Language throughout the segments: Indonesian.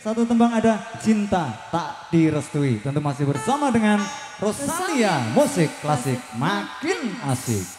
Satu tembang ada Cinta Tak Direstui. Tentu masih bersama dengan Rosalia. Musik klasik makin asik.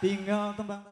Tinggal tembang